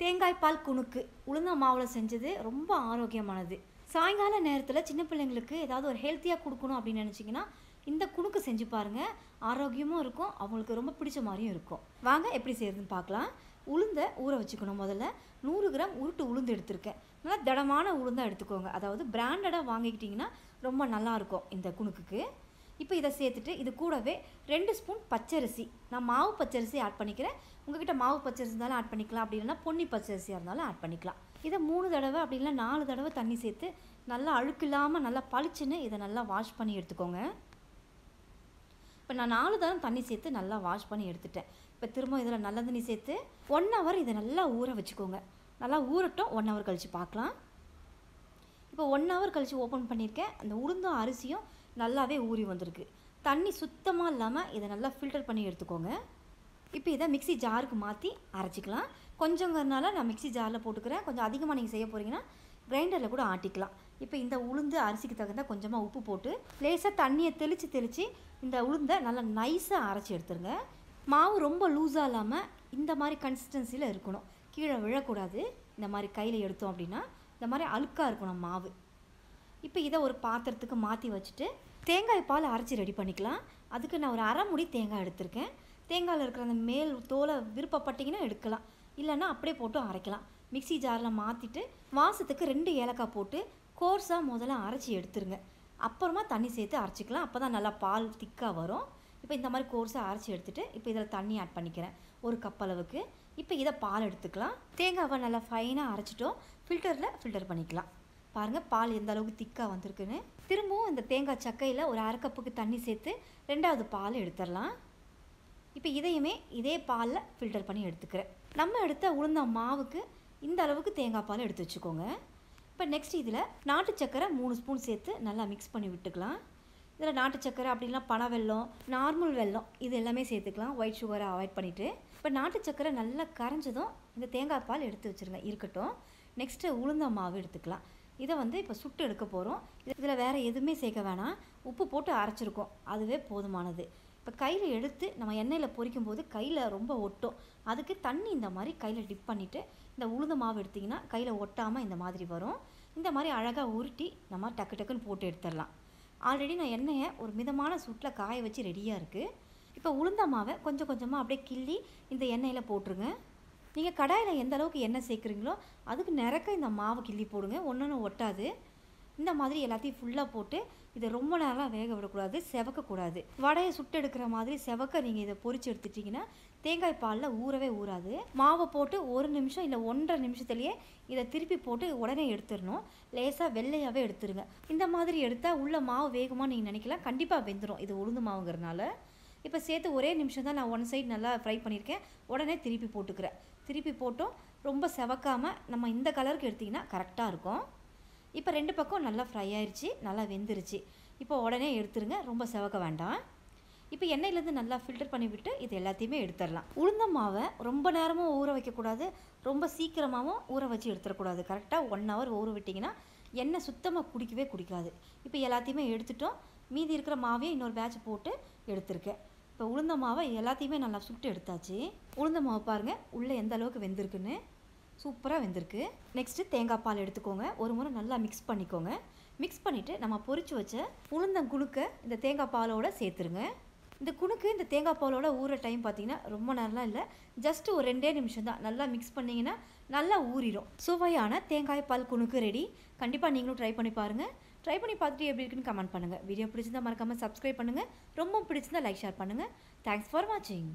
தேங்காய் பால் குணுக்கு. உளுந்த மாவில் செஞ்சது ரொம்ப ஆரோக்கியமானது. சாயங்கால நேரத்தில் சின்ன பிள்ளைங்களுக்கு ஏதாவது ஒரு ஹெல்த்தியாக கொடுக்கணும் அப்படின்னு நினச்சிங்கன்னா இந்த குணுக்கு செஞ்சு பாருங்கள் ஆரோக்கியமும் இருக்கும் அவங்களுக்கு ரொம்ப பிடிச்ச மாதிரியும் இருக்கும். வாங்க எப்படி செய்யறதுன்னு பார்க்கலாம். உளுந்தை ஊற வச்சுக்கணும் முதல்ல. நூறு கிராம் உருட்டு உளுந்து எடுத்திருக்கேன். நல்லா திடமான உளுந்தாக எடுத்துக்கோங்க. அதாவது பிராண்டடாக வாங்கிக்கிட்டிங்கன்னா ரொம்ப நல்லாயிருக்கும் இந்த குணுக்குக்கு. இப்போ இதை சேர்த்துட்டு இது கூடவே ரெண்டு ஸ்பூன் பச்சரிசி. நான் மாவு பச்சரிசி ஆட் பண்ணிக்கிறேன். உங்ககிட்ட மாவு பச்சரிசி இருந்தாலும் ஆட் பண்ணிக்கலாம். அப்படி இல்லைன்னா பொன்னி பச்சரிசியாக இருந்தாலும் ஆட் பண்ணிக்கலாம். இதை மூணு தடவை அப்படி இல்லைன்னா நாலு தடவை தண்ணி சேர்த்து நல்லா அழுக்கு இல்லாமல் நல்லா பளிச்சுன்னு இதை நல்லா வாஷ் பண்ணி எடுத்துக்கோங்க. இப்போ நான் நாலு தடவை தண்ணி சேர்த்து நல்லா வாஷ் பண்ணி எடுத்துட்டேன். இப்போ திரும்ப இதில் நல்ல தண்ணி சேர்த்து ஒன் ஹவர் இதை நல்லா ஊற வச்சுக்கோங்க. நல்லா ஊறட்டும். ஒன் ஹவர் கழித்து பார்க்கலாம். இப்போ ஒன் ஹவர் கழித்து ஓப்பன் பண்ணியிருக்கேன். அந்த உளுந்தும் அரிசியும் நல்லாவே ஊறி வந்திருக்கு. தண்ணி சுத்தமாக இல்லாமல் இதை நல்லா ஃபில்டர் பண்ணி எடுத்துக்கோங்க. இப்போ இதை மிக்ஸி ஜாருக்கு மாற்றி அரைச்சிக்கலாம். கொஞ்சங்கிறதுனால நான் மிக்ஸி ஜாரில் போட்டுக்கிறேன். கொஞ்சம் அதிகமாக நீங்கள் செய்ய போகிறீங்கன்னா கிரைண்டரில் கூட ஆட்டிக்கலாம். இப்போ இந்த உளுந்து அரிசிக்கு தகுந்த கொஞ்சமாக உப்பு போட்டு லேசாக தண்ணியை தெளித்து தெளித்து இந்த உளுந்தை நல்லா நைஸாக அரைச்சி எடுத்துருங்க. மாவு ரொம்ப லூஸாக இல்லாமல் இந்த மாதிரி கன்சிஸ்டன்சியில் இருக்கணும். கீழே விழக்கூடாது. இந்த மாதிரி கையில் எடுத்தோம் அப்படின்னா இந்த மாதிரி அழுக்காக இருக்கணும் மாவு. இப்போ இதை ஒரு பாத்திரத்துக்கு மாற்றி வச்சுட்டு தேங்காய் பால் அரைச்சி ரெடி பண்ணிக்கலாம். அதுக்கு நான் ஒரு அரை முடி தேங்காய் எடுத்திருக்கேன். தேங்காயில் இருக்கிற அந்த மேல் தோலை விருப்பப்பட்டீங்கன்னா எடுக்கலாம். இல்லைன்னா அப்படியே போட்டு அரைக்கலாம். மிக்ஸி ஜாரில் மாற்றிட்டு மாதத்துக்கு ரெண்டு ஏலக்காய் போட்டு கோர்ஸாக முதல்ல அரைச்சி எடுத்துருங்க. அப்புறமா தண்ணி சேர்த்து அரைச்சிக்கலாம். அப்போ தான் நல்லா பால் திக்காக வரும். இப்போ இந்த மாதிரி கோர்ஸாக அரைச்சி எடுத்துகிட்டு இப்போ இதில் தண்ணி ஆட் பண்ணிக்கிறேன். ஒரு கப் அளவுக்கு. இப்போ இதை பால் எடுத்துக்கலாம். தேங்காவை நல்லா ஃபைனாக அரைச்சிட்டோம். ஃபில்டரில் ஃபில்டர் பண்ணிக்கலாம். பாருங்கள் பால் எந்த அளவுக்கு திக்காக வந்திருக்குன்னு. திரும்பவும் இந்த தேங்காய் சக்கையில் ஒரு அரை கப்புக்கு தண்ணி சேர்த்து ரெண்டாவது பால் எடுத்துடலாம். இப்போ இதையுமே இதே பாலில் ஃபில்டர் பண்ணி எடுத்துக்கிறேன். நம்ம எடுத்த உளுந்த மாவுக்கு இந்த அளவுக்கு தேங்காய் பால் எடுத்து வச்சுக்கோங்க. இப்போ நெக்ஸ்ட் இதில் நாட்டு சக்கரை மூணு ஸ்பூன் சேர்த்து நல்லா மிக்ஸ் பண்ணி விட்டுக்கலாம். இதில் நாட்டு சக்கரை அப்படின்னா பனை வெல்லம் நார்மல் வெல்லம் இது எல்லாமே சேர்த்துக்கலாம். ஒயிட் சுகரை அவாய்ட் பண்ணிவிட்டு இப்போ நாட்டு சக்கரை நல்லா கரைஞ்சதும் இந்த தேங்காய் பால் எடுத்து வச்சுருங்க இருக்கட்டும். நெக்ஸ்ட்டு உளுந்த மாவு எடுத்துக்கலாம். இதை வந்து இப்போ சுட்டு எடுக்க போகிறோம் இதில் வேறு எதுவுமே சேர்க்க வேணாம். உப்பு போட்டு அரைச்சிருக்கோம். அதுவே போதுமானது. இப்போ கையில் எடுத்து நம்ம எண்ணெயில் பொரிக்கும் போது கையில் ரொம்ப ஒட்டும். அதுக்கு தண்ணி இந்த மாதிரி கையில் டிப் பண்ணிவிட்டு இந்த உளுந்த மாவு எடுத்திங்கன்னா கையில் ஒட்டாமல் இந்த மாதிரி வரும். இந்த மாதிரி அழகாக உருட்டி நம்ம டக்கு டக்குன்னு போட்டு எடுத்துடலாம். ஆல்ரெடி நான் எண்ணெயை ஒரு மிதமான சுட்டில் காய வச்சு ரெடியாக இருக்குது இப்போ உளுந்த மாவை கொஞ்சம் கொஞ்சமாக அப்படியே கிள்ளி இந்த எண்ணெயில் போட்டுருங்க. நீங்கள் கடாயில் எந்த அளவுக்கு எண்ணெய் சேர்க்குறீங்களோ அதுக்கு நிறக்க இந்த மாவை கிள்ளி போடுங்க. ஒன்று ஒட்டாது. இந்த மாதிரி எல்லாத்தையும் ஃபுல்லாக போட்டு இதை ரொம்ப நேரம் வேக விடக்கூடாது செவக்கக்கூடாது வடையை சுட்டு எடுக்கிற மாதிரி செவக்க நீங்கள் இதை பொறிச்சு எடுத்துட்டிங்கன்னா தேங்காய் பாலில் ஊறவே ஊறாது. மாவை போட்டு ஒரு நிமிஷம் இல்லை ஒன்றரை நிமிஷத்துலேயே இதை திருப்பி போட்டு உடனே எடுத்துடணும். லேசாக வெள்ளையாகவே எடுத்துருங்க. இந்த மாதிரி எடுத்தால் உள்ள மாவு வேகமாக நீங்கள் நினைக்கலாம். கண்டிப்பாக வெந்துடும் இது உளுந்து மாவுங்கிறனால இப்போ சேர்த்து ஒரே நிமிஷம் தான் நான் ஒன் சைடு நல்லா ஃப்ரை பண்ணியிருக்கேன். உடனே திருப்பி போட்டுக்கிறேன். திருப்பி போட்டோம். ரொம்ப செவக்காமல் நம்ம இந்த கலருக்கு எடுத்திங்கன்னா கரெக்டாக இருக்கும். இப்போ ரெண்டு பக்கம் நல்லா ஃப்ரை ஆயிடுச்சு நல்லா வெந்துருச்சு. இப்போ உடனே எடுத்துருங்க ரொம்ப செவக்க வேண்டாம். இப்போ எண்ணெயிலேருந்து நல்லா ஃபில்டர் பண்ணிவிட்டு இது எல்லாத்தையுமே எடுத்துடலாம். உளுந்த மாவை ரொம்ப நேரமும் ஊற வைக்கக்கூடாது ரொம்ப சீக்கிரமாகவும் ஊற வச்சு எடுத்துடக்கூடாது. கரெக்டாக ஒன் ஹவர் ஊற விட்டிங்கன்னா எண்ணெய் சுத்தமாக குடிக்கவே குடிக்காது. இப்போ எல்லாத்தையுமே எடுத்துட்டோம். மீதி இருக்கிற மாவையும் இன்னொரு பேட்ச் போட்டு எடுத்திருக்கேன். இப்போ உளுந்த மாவை எல்லாத்தையுமே நல்லா சுட்டு எடுத்தாச்சு. உளுந்த மாவு பாருங்கள் உள்ளே எந்த அளவுக்கு வெந்திருக்குன்னு. சூப்பராக வெந்திருக்கு. நெக்ஸ்ட்டு தேங்காய் பால் எடுத்துக்கோங்க. ஒரு முறை நல்லா மிக்ஸ் பண்ணிக்கோங்க. மிக்ஸ் பண்ணிவிட்டு நம்ம பொறிச்சு வச்ச உளுந்தங்குணுக்க இந்த தேங்காய் பாலோடு சேர்த்துருங்க. இந்த குணுக்கு இந்த தேங்காய் பாலோட ஊற டைம் பார்த்தீங்கன்னா ரொம்ப நேரம்லாம் இல்லை. ஜஸ்ட்டு ஒரு ரெண்டே நிமிஷம் தான். நல்லா மிக்ஸ் பண்ணிங்கன்னா நல்லா ஊறிடும் சுவையான தேங்காய் பால் குணுக்கு ரெடி கண்டிப்பாக நீங்களும் ட்ரை பண்ணி பாருங்கள் ட்ரை பண்ணி பார்த்துட்டு எப்படி இருக்குன்னு கமெண்ட் பண்ணுங்கள் வீடியோ பிடிச்சிருந்தா மறக்காமல் சப்ஸ்கிரைப் பண்ணுங்கள் ரொம்ப பிடிச்சிருந்தா லைக் ஷேர் பண்ணுங்கள் தேங்க்ஸ் ஃபார் வாட்சிங்